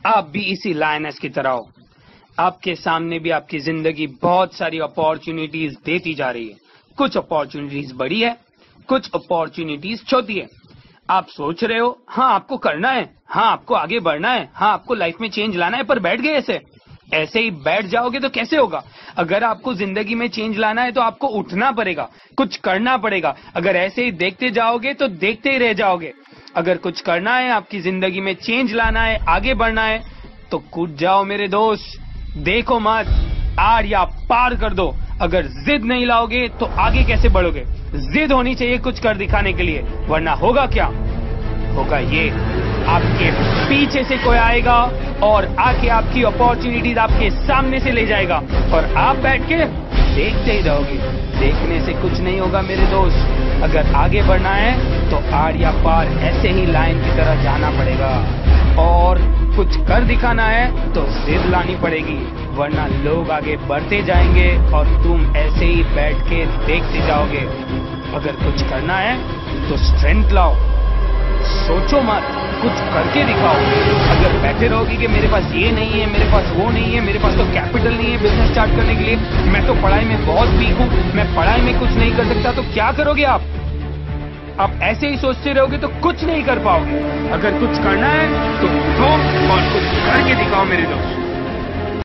आप भी इसी लायनेस की तरह हो। आपके सामने भी आपकी ज़िंदगी बहुत सारी अपॉर्चुनिटीज़ देती जा रही है। कुछ अपॉर्चुनिटीज़ बड़ी है, कुछ अपॉर्चुनिटीज़ छोटी है। आप सोच रहे हो हाँ आपको करना है हाँ आपको आगे बढ़ना है हाँ आपको लाइफ में चेंज लाना है, पर बैठ गए ऐसे। ऐसे ही बैठ जाओगे तो कैसे होगा? अगर आपको ज़िंदगी में चेंज लाना है तो आपको उठना पड़ेगा, कुछ करना पड़ेगा। अगर ऐसे ही देखते जाओगे तो देखते ही रह जाओगे। अगर कुछ करना है, आपकी ज़िंदगी में चेंज लाना है, आगे बढ़ना है तो कूद जाओ मेरे दोस्त। देखो मत आर या पार कर दो। अगर जिद नहीं लाओगे तो आगे कैसे बढ़ोगे? जिद होनी चाहिए कुछ कर दिखाने के लिए, वरना होगा क्या? होगा ये, आपके पीछे से कोई आएगा और आके आपकी अपॉर्चुनिटीज़ आपके सामने से ले जाएगा। और आप बैठ के देखते ही रहोगे। देखने से कुछ नहीं होगा मेरे दोस्त। अगर आगे बढ़ना है तो आर या पार ऐसे ही लाइन की तरह जाना पड़ेगा। और कुछ कर दिखाना है तो जिद लानी पड़ेगी, वरना लोग आगे बढ़ते जाएँगे और तुम ऐसे ही बैठ के देखते जाओगे। अगर कुछ करना है तो स्ट्रेंथ लाओ। सोचो मत, कुछ करके दिखाओ। अगर बैठे रहोगे कि मेरे पास ये नहीं है, मेरे पास वो नहीं है, मेरे पास तो कैपिटल नहीं है बिज़नेस स्टार्ट करने के लिए, मैं तो पढ़ाई में बहुत वीक हूँ, मैं पढ़ाई में कुछ नहीं कर सकता तो क्या करोगे आप? आप ऐसे ही सोचते रहोगे तो कुछ नहीं कर पाओगे। अगर कुछ करना है तो और कुछ करके दिखाओ मेरे दोस्त।